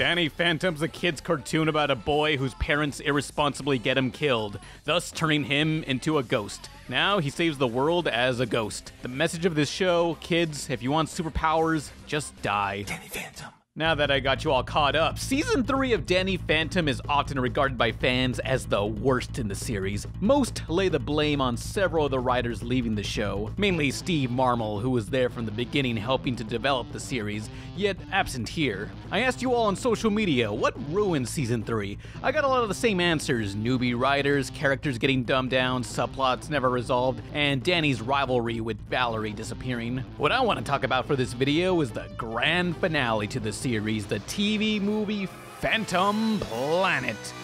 Danny Phantom's a kid's cartoon about a boy whose parents irresponsibly get him killed, thus turning him into a ghost. Now he saves the world as a ghost. The message of this show, kids, if you want superpowers, just die. Danny Phantom. Now that I got you all caught up, season 3 of Danny Phantom is often regarded by fans as the worst in the series. Most lay the blame on several of the writers leaving the show, mainly Steve Marmel, who was there from the beginning helping to develop the series, yet absent here. I asked you all on social media, what ruined season 3? I got a lot of the same answers newbie writers, characters getting dumbed down, subplots never resolved, and Danny's rivalry with Valerie disappearing. What I want to talk about for this video is the grand finale to the series, the TV movie Phantom Planet.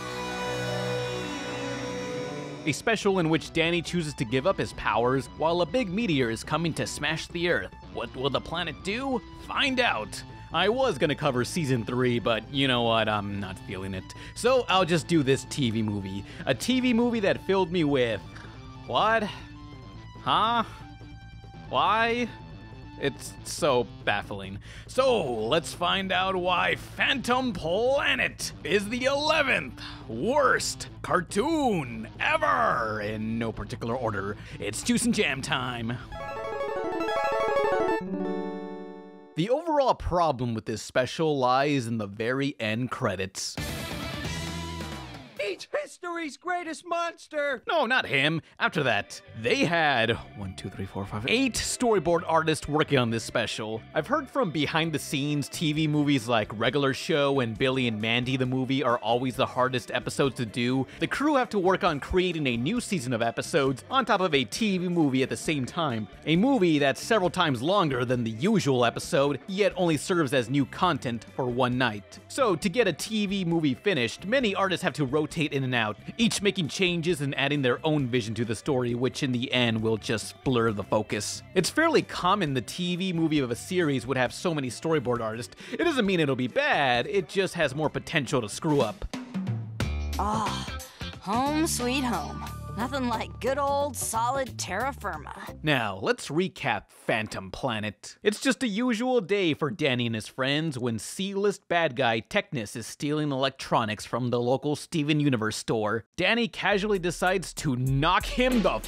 A special in which Danny chooses to give up his powers while a big meteor is coming to smash the Earth. What will the planet do? Find out! I was gonna cover season 3, but you know what, I'm not feeling it. So I'll just do this TV movie. A TV movie that filled me with. What? Huh? Why? It's so baffling. So, let's find out why Phantom Planet is the 11th worst cartoon ever! In no particular order, it's Juice and Jam time. The overall problem with this special lies in the very end credits. Each history's greatest monster. No, not him. After that, they had one, two, three, four, five, eight storyboard artists working on this special. I've heard from behind the scenes TV movies like Regular Show and Billy and Mandy the movie are always the hardest episodes to do. The crew have to work on creating a new season of episodes on top of a TV movie at the same time. A movie that's several times longer than the usual episode, yet only serves as new content for one night. So, to get a TV movie finished, many artists have to rotate in and out, each making changes and adding their own vision to the story, which in the end will just blur the focus. It's fairly common the TV movie of a series would have so many storyboard artists. It doesn't mean it'll be bad, it just has more potential to screw up. Ah, home sweet home. Nothing like good old solid terra firma. Now, let's recap Phantom Planet. It's just a usual day for Danny and his friends when C-list bad guy Technus is stealing electronics from the local Steven Universe store. Danny casually decides to knock him the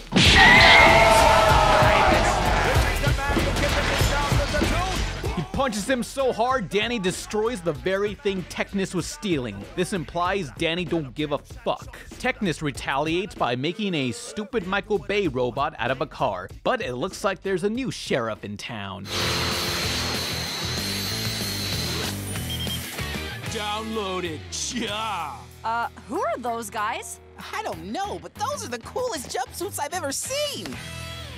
punches him so hard, Danny destroys the very thing Technus was stealing. This implies Danny don't give a fuck. Technus retaliates by making a stupid Michael Bay robot out of a car, but it looks like there's a new sheriff in town. Download it. Yeah. Uh, who are those guys? I don't know, but those are the coolest jumpsuits I've ever seen.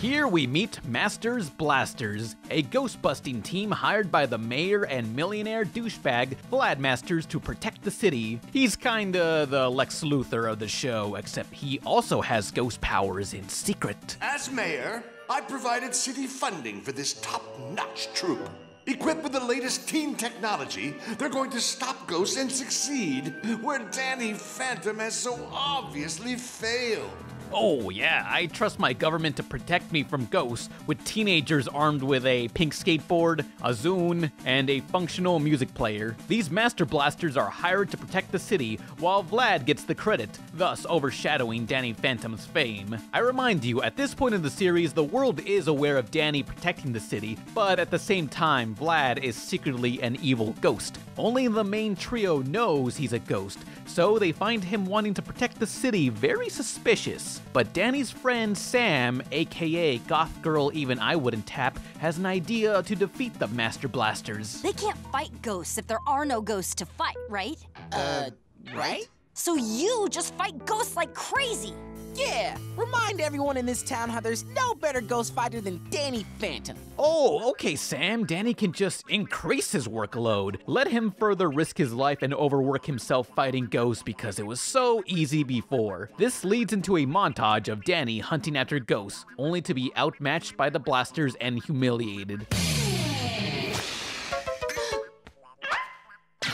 Here we meet Masters Blasters, a ghost busting team hired by the mayor and millionaire douchebag Vlad Masters to protect the city. He's kinda the Lex Luthor of the show, except he also has ghost powers in secret. As mayor, I provided city funding for this top notch troop. Equipped with the latest team technology, they're going to stop ghosts and succeed where Danny Phantom has so obviously failed. Oh, yeah, I trust my government to protect me from ghosts with teenagers armed with a pink skateboard, a Zune, and a functional music player. These Master Blasters are hired to protect the city, while Vlad gets the credit, thus overshadowing Danny Phantom's fame. I remind you, at this point in the series, the world is aware of Danny protecting the city, but at the same time, Vlad is secretly an evil ghost. Only the main trio knows he's a ghost, so they find him wanting to protect the city very suspicious. But Danny's friend Sam, aka Goth Girl Even I Wouldn't Tap, has an idea to defeat the Master Blasters. They can't fight ghosts if there are no ghosts to fight, right? Uh, right? So you just fight ghosts like crazy. Yeah. Remind everyone in this town how there's no better ghost fighter than Danny Phantom. Oh, okay, Sam. Danny can just increase his workload. Let him further risk his life and overwork himself fighting ghosts because it was so easy before. This leads into a montage of Danny hunting after ghosts, only to be outmatched by the blasters and humiliated.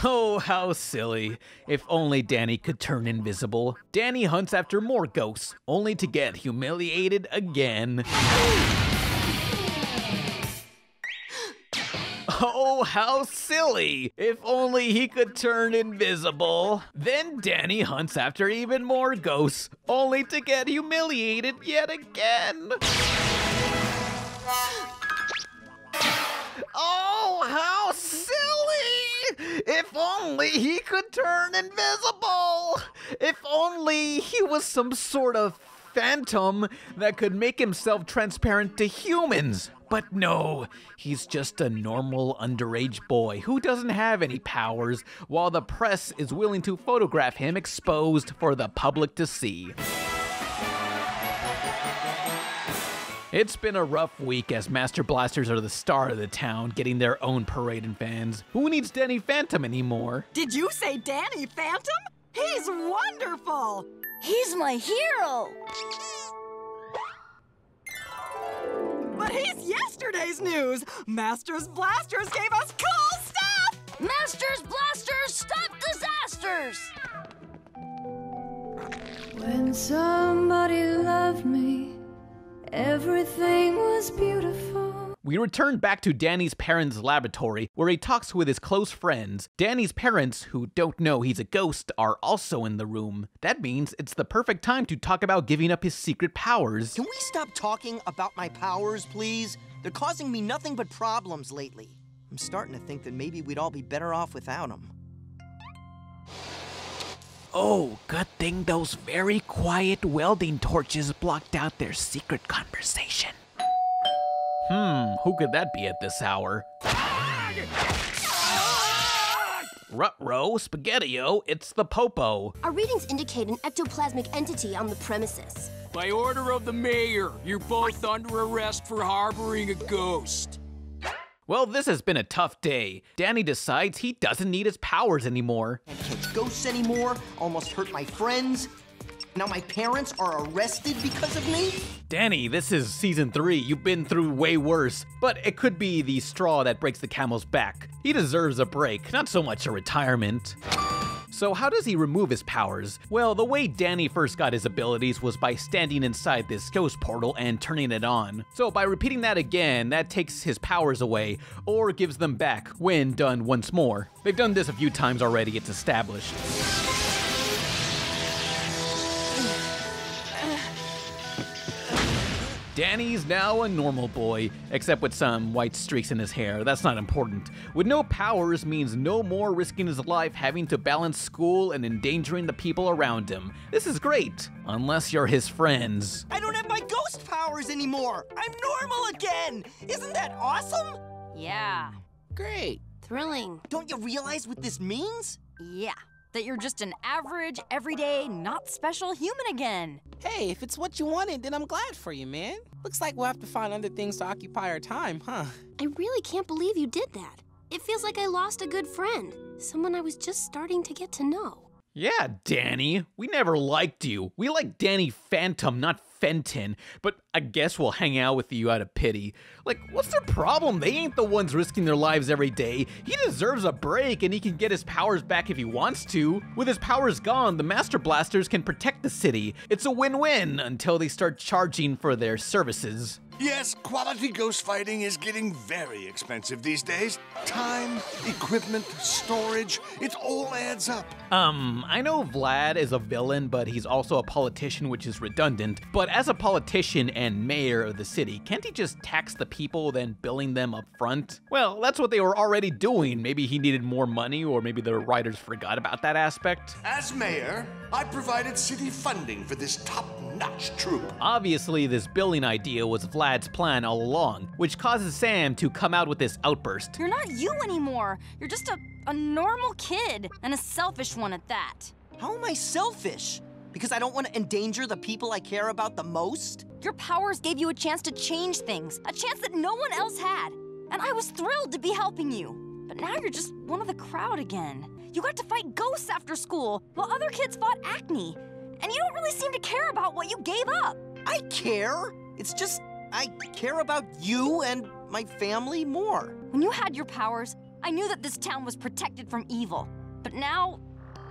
Oh, how silly. If only Danny could turn invisible. Danny hunts after more ghosts, only to get humiliated again. Oh how silly! If only he could turn invisible. Then Danny hunts after even more ghosts, only to get humiliated yet again. Oh, how silly! If only he could turn invisible! If only he was some sort of phantom that could make himself transparent to humans. But no, he's just a normal underage boy who doesn't have any powers, while the press is willing to photograph him exposed for the public to see. It's been a rough week as Master Blasters are the star of the town, getting their own parade and fans. Who needs Danny Phantom anymore? Did you say Danny Phantom? He's wonderful! He's my hero! But he's yesterday's news! Masters Blasters gave us cool stuff! Masters Blasters stop disasters! When somebody loved me, everything was beautiful. We return back to Danny's parents' laboratory where he talks with his close friends. Danny's parents, who don't know he's a ghost, are also in the room. That means it's the perfect time to talk about giving up his secret powers. Can we stop talking about my powers, please? They're causing me nothing but problems lately. I'm starting to think that maybe we'd all be better off without them. Oh, good thing those very quiet welding torches blocked out their secret conversation. Hmm, who could that be at this hour? Rutro, Spaghettio, it's the Popo. Our readings indicate an ectoplasmic entity on the premises. By order of the mayor, you're both under arrest for harboring a ghost. Well, this has been a tough day. Danny decides he doesn't need his powers anymore. Can't catch ghosts anymore, almost hurt my friends. Now my parents are arrested because of me? Danny, this is season three. You've been through way worse. But it could be the straw that breaks the camel's back. He deserves a break, not so much a retirement. So, how does he remove his powers? Well, the way Danny first got his abilities was by standing inside this ghost portal and turning it on. So, by repeating that again, that takes his powers away, or gives them back when done once more. They've done this a few times already, it's established. Danny's now a normal boy, except with some white streaks in his hair. That's not important. With no powers means no more risking his life having to balance school and endangering the people around him. This is great, unless you're his friends. I don't have my ghost powers anymore! I'm normal again! Isn't that awesome? Yeah. Great. Thrilling. Don't you realize what this means? Yeah. That you're just an average, everyday, not special human again. Hey, if it's what you wanted, then I'm glad for you, man. Looks like we'll have to find other things to occupy our time, huh? I really can't believe you did that. It feels like I lost a good friend, someone I was just starting to get to know. Yeah, Danny. We never liked you. We like Danny Phantom, not Fenton. But I guess we'll hang out with you out of pity. Like, what's their problem? They ain't the ones risking their lives every day. He deserves a break and he can get his powers back if he wants to. With his powers gone, the Master Blasters can protect the city. It's a win win until they start charging for their services. Yes, quality ghost fighting is getting very expensive these days. Time, equipment, storage, it all adds up. Um, I know Vlad is a villain, but he's also a politician, which is redundant. But as a politician and mayor of the city, can't he just tax the people, then billing them up front? Well, that's what they were already doing. Maybe he needed more money, or maybe the writers forgot about that aspect. As mayor, I provided city funding for this top notch troop. Obviously, this billing idea was Vlad's plan all along, which causes Sam to come out with this outburst. You're not you anymore. You're just a, a normal kid, and a selfish one at that. How am I selfish? Because I don't want to endanger the people I care about the most? Your powers gave you a chance to change things, a chance that no one else had. And I was thrilled to be helping you. But now you're just one of the crowd again. You got to fight ghosts after school, while other kids fought acne. And you don't really seem to care about what you gave up. I care. It's just I care about you and my family more. When you had your powers, I knew that this town was protected from evil. But now,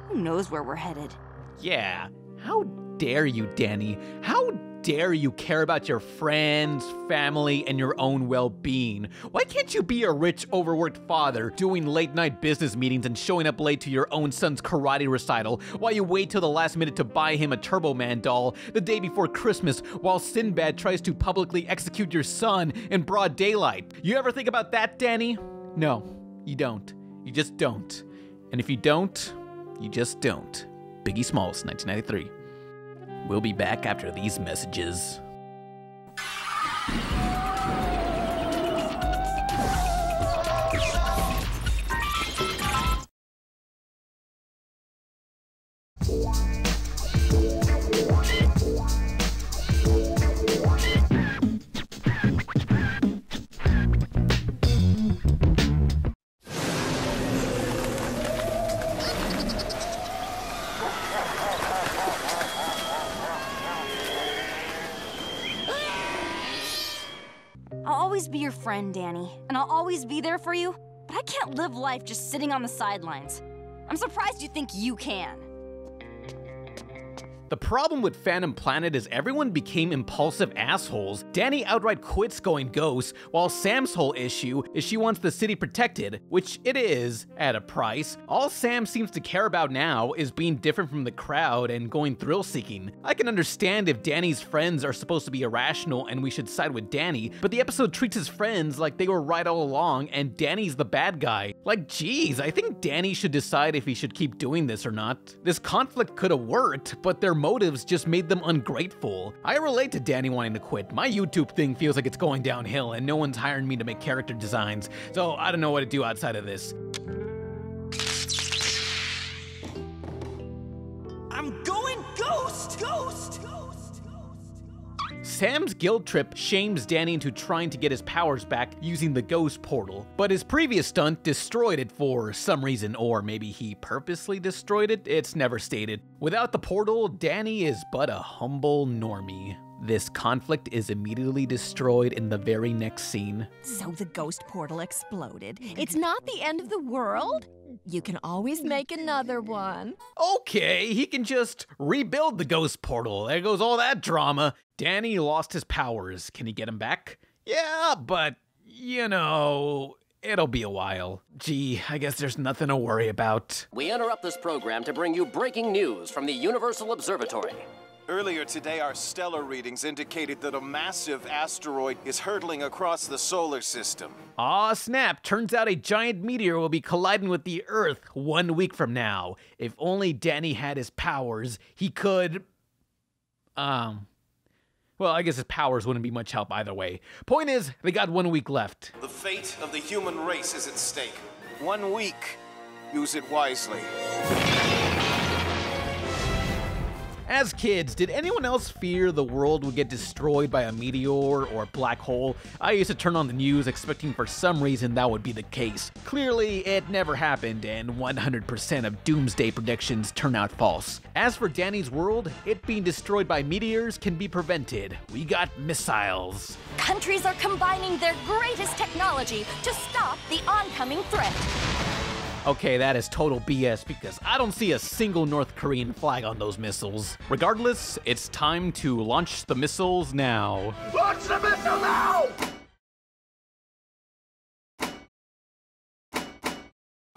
who knows where we're headed? Yeah, how dare you, Danny? How dare you care about your friends, family, and your own well being? Why can't you be a rich, overworked father doing late night business meetings and showing up late to your own son's karate recital while you wait till the last minute to buy him a Turbo Man doll the day before Christmas while Sinbad tries to publicly execute your son in broad daylight? You ever think about that, Danny? No, you don't. You just don't. And if you don't, you just don't. Biggie Smalls, 1993. We'll be back after these messages. Friend, Danny, and I'll always be there for you, but I can't live life just sitting on the sidelines. I'm surprised you think you can. The problem with Phantom Planet is everyone became impulsive assholes. Danny outright quits going ghost, while Sam's whole issue is she wants the city protected, which it is, at a price. All Sam seems to care about now is being different from the crowd and going thrill seeking. I can understand if Danny's friends are supposed to be irrational and we should side with Danny, but the episode treats his friends like they were right all along and Danny's the bad guy. Like, geez, I think Danny should decide if he should keep doing this or not. This conflict could have worked, but their motives just made them ungrateful. I relate to Danny wanting to quit. My YouTube thing feels like it's going downhill and no one's hiring me to make character designs, so I don't know what to do outside of this. I'm going ghost! Ghost! Sam's guilt trip shames Danny into trying to get his powers back using the ghost portal, but his previous stunt destroyed it for some reason, or maybe he purposely destroyed it, it's never stated. Without the portal, Danny is but a humble normie. This conflict is immediately destroyed in the very next scene. So the ghost portal exploded. It's not the end of the world. You can always make another one. Okay, he can just rebuild the ghost portal. There goes all that drama. Danny lost his powers. Can he get him back? Yeah, but, you know, it'll be a while. Gee, I guess there's nothing to worry about. We interrupt this program to bring you breaking news from the Universal Observatory. Earlier today, our stellar readings indicated that a massive asteroid is hurtling across the solar system. Aw, snap. Turns out a giant meteor will be colliding with the Earth one week from now. If only Danny had his powers, he could. Um. Well, I guess his powers wouldn't be much help either way. Point is, they got one week left. The fate of the human race is at stake. One week. Use it wisely. As kids, did anyone else fear the world would get destroyed by a meteor or black hole? I used to turn on the news expecting for some reason that would be the case. Clearly, it never happened, and 100% of doomsday predictions turn out false. As for Danny's world, it being destroyed by meteors can be prevented. We got missiles. Countries are combining their greatest technology to stop the oncoming threat. Okay, that is total BS because I don't see a single North Korean flag on those missiles. Regardless, it's time to launch the missiles now. Launch the missile now!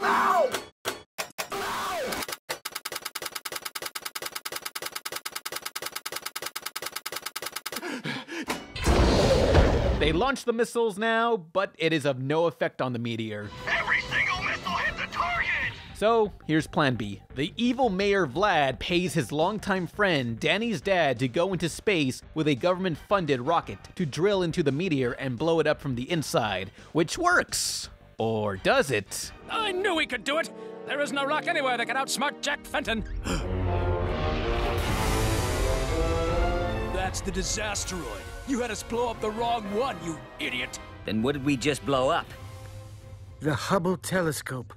Now! They launch the missiles now, but it is of no effect on the meteor. So, here's plan B. The evil Mayor Vlad pays his longtime friend, Danny's dad, to go into space with a government funded rocket to drill into the meteor and blow it up from the inside, which works. Or does it? I knew we could do it. There isn't a rock anywhere that can outsmart Jack Fenton. That's the disasteroid. You had us blow up the wrong one, you idiot. Then what did we just blow up? The Hubble telescope.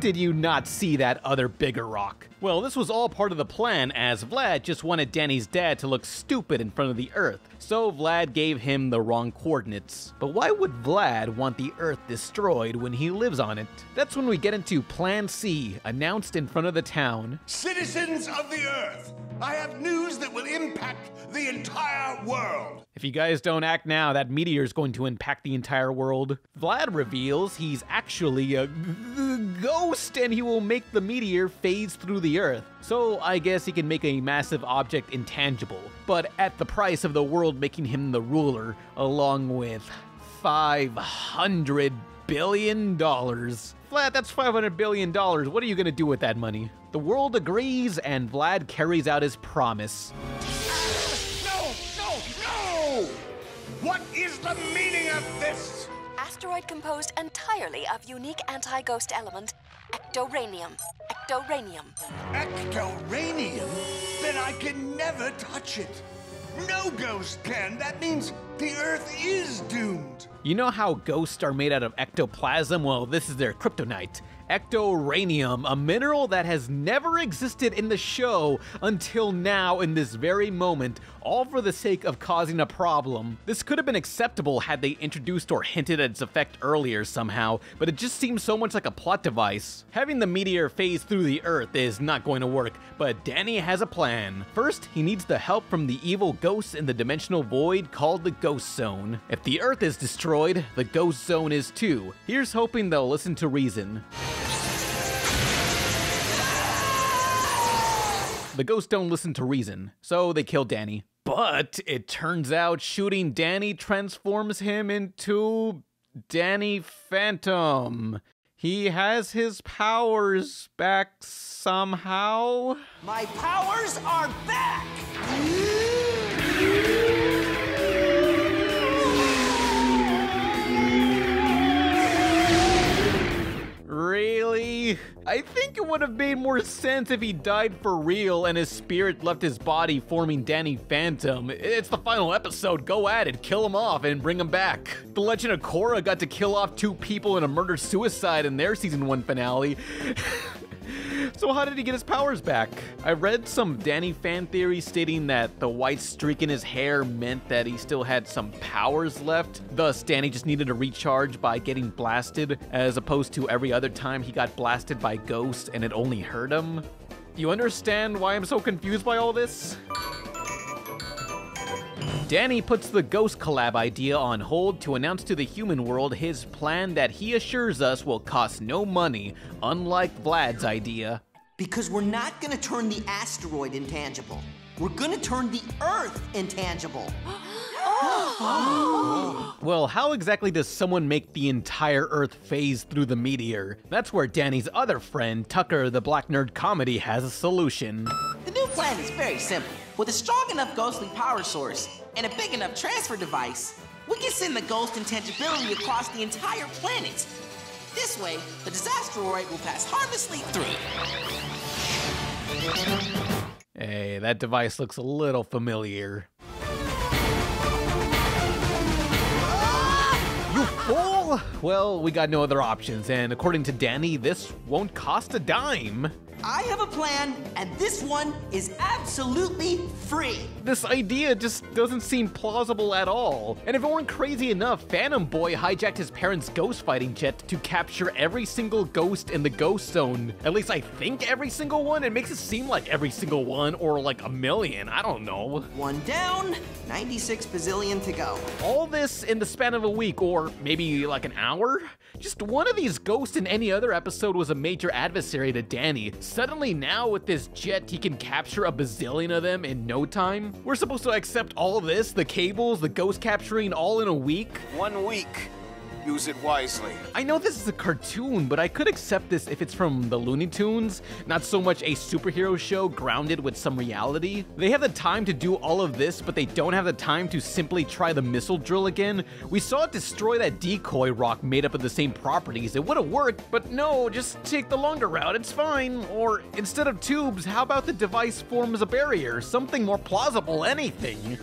Did you not see that other bigger rock? Well, this was all part of the plan, as Vlad just wanted Danny's dad to look stupid in front of the Earth, so Vlad gave him the wrong coordinates. But why would Vlad want the Earth destroyed when he lives on it? That's when we get into Plan C, announced in front of the town. Citizens of the Earth, I have news that will impact the entire world. If you guys don't act now, that meteor is going to impact the entire world. Vlad reveals he's actually a ghost and he will make the meteor phase through the earth. So I guess he can make a massive object intangible, but at the price of the world making him the ruler, along with 500 billion dollars. Vlad, that's 500 billion dollars. What are you gonna do with that money? The world agrees, and Vlad carries out his promise. Is the meaning of this? Asteroid composed entirely of unique anti-ghost element, ectoranium. Ectoranium. Ectoranium? Then I can never touch it. No ghost can. That means the Earth is doomed. You know how ghosts are made out of ectoplasm? Well, this is their kryptonite. Ectoranium, a mineral that has never existed in the show until now in this very moment, all for the sake of causing a problem. This could have been acceptable had they introduced or hinted at its effect earlier somehow, but it just seems so much like a plot device. Having the meteor phase through the Earth is not going to work, but Danny has a plan. First, he needs the help from the evil ghosts in the dimensional void called the Ghost Zone. If the Earth is destroyed, the Ghost Zone is too. Here's hoping they'll listen to reason. The ghosts don't listen to reason, so they kill Danny. But it turns out shooting Danny transforms him into Danny Phantom. He has his powers back somehow. My powers are back! I think it would have made more sense if he died for real and his spirit left his body forming Danny Phantom. It's the final episode, go at it, kill him off and bring him back. The Legend of Korra got to kill off two people in a murder-suicide in their season 1 finale. So how did he get his powers back? I read some Danny fan theory stating that the white streak in his hair meant that he still had some powers left. Thus, Danny just needed to recharge by getting blasted, as opposed to every other time he got blasted by ghosts and it only hurt him. Do you understand why I'm so confused by all this? Danny puts the Ghost collab idea on hold to announce to the human world his plan that he assures us will cost no money, unlike Vlad's idea. Because we're not gonna turn the asteroid intangible. We're gonna turn the Earth intangible. Well, how exactly does someone make the entire Earth phase through the meteor? That's where Danny's other friend, Tucker the Black Nerd Comedy, has a solution. The new plan is very simple. With a strong enough ghostly power source and a big enough transfer device, we can send the ghost intangibility across the entire planet. This way, the disasteroid will pass harmlessly through. Hey, that device looks a little familiar. You fool! Well, we got no other options, and according to Danny, this won't cost a dime. I have a plan, and this one is absolutely free. This idea just doesn't seem plausible at all. And if it weren't crazy enough, Phantom Boy hijacked his parents' ghost fighting jet to capture every single ghost in the ghost zone. At least I think every single one. It makes it seem like every single one, or like a million. I don't know. One down, 96 bazillion to go. All this in the span of a week, or maybe like an hour? Just one of these ghosts in any other episode was a major adversary to Danny. Suddenly now with this jet, he can capture a bazillion of them in no time? We're supposed to accept all this, the cables, the ghost capturing all in a week? One week. Use it wisely. I know this is a cartoon, but I could accept this if it's from the Looney Tunes, not so much a superhero show grounded with some reality. They have the time to do all of this, but they don't have the time to simply try the missile drill again. We saw it destroy that decoy rock made up of the same properties. It would have worked, but no, just take the longer route, it's fine. Or instead of tubes, how about the device forms a barrier? Something more plausible, anything.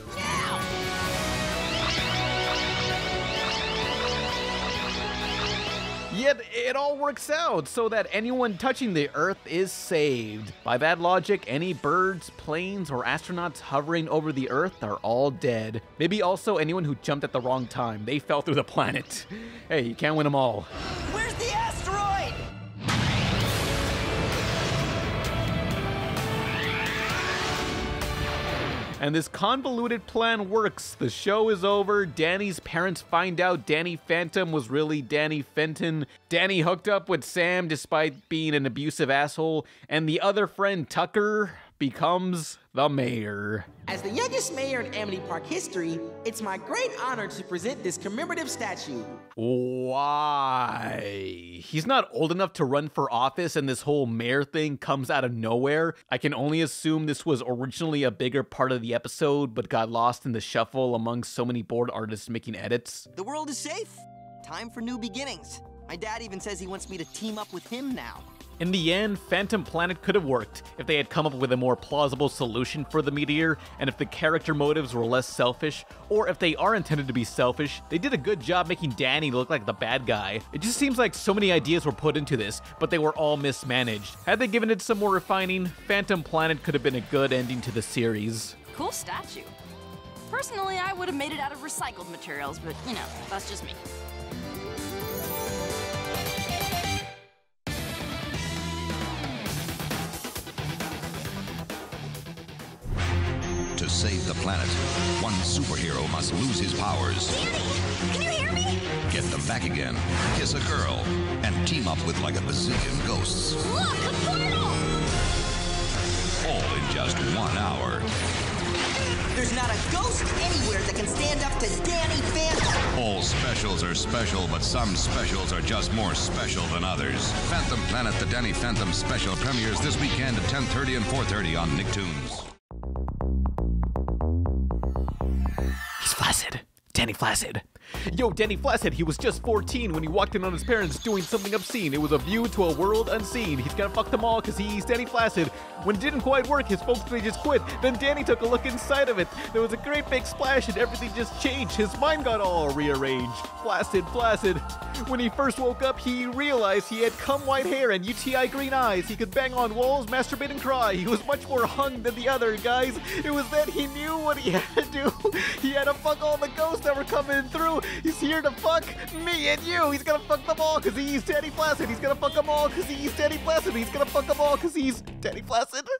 Yet it all works out so that anyone touching the Earth is saved. By that logic, any birds, planes, or astronauts hovering over the Earth are all dead. Maybe also anyone who jumped at the wrong time. They fell through the planet. Hey, you can't win them all. Where's the And this convoluted plan works. The show is over. Danny's parents find out Danny Phantom was really Danny Fenton. Danny hooked up with Sam despite being an abusive asshole. And the other friend, Tucker, becomes the mayor. As the youngest mayor in Amity Park history, it's my great honor to present this commemorative statue. Why? He's not old enough to run for office, and this whole mayor thing comes out of nowhere. I can only assume this was originally a bigger part of the episode, but got lost in the shuffle among so many board artists making edits. The world is safe. Time for new beginnings. My dad even says he wants me to team up with him now. In the end, Phantom Planet could have worked if they had come up with a more plausible solution for the meteor, and if the character motives were less selfish, or if they are intended to be selfish, they did a good job making Danny look like the bad guy. It just seems like so many ideas were put into this, but they were all mismanaged. Had they given it some more refining, Phantom Planet could have been a good ending to the series. Cool statue. Personally, I would have made it out of recycled materials, but you know, that's just me. Planet, one superhero must lose his powers. Can you hear me? Get them back again, kiss a girl, and team up with like a bazillion ghosts. Look, a portal! All in just one hour. There's not a ghost anywhere that can stand up to Danny Phantom. All specials are special, but some specials are just more special than others. Phantom Planet, the Danny Phantom special premieres this weekend at 10:30 and 4:30 on Nicktoons. He's flaccid. Danny Flaccid. Yo, Danny Flaccid, he was just 14 when he walked in on his parents doing something obscene. It was a view to a world unseen. He's gonna fuck them all because he's Danny Flaccid. When it didn't quite work, his folks they just quit. Then Danny took a look inside of it. There was a great big splash and everything just changed. His mind got all rearranged. Flaccid, flaccid. When he first woke up, he realized he had cum white hair and UTI green eyes. He could bang on walls, masturbate, and cry. He was much more hung than the other guys. It was then he knew what he had to do. He had to fuck all the ghosts that were coming through. He's here to fuck me and you. He's gonna fuck them all because he's Danny Flaccid. He's gonna fuck them all because he's Danny Flaccid. He's gonna fuck them all because he's Danny Flaccid.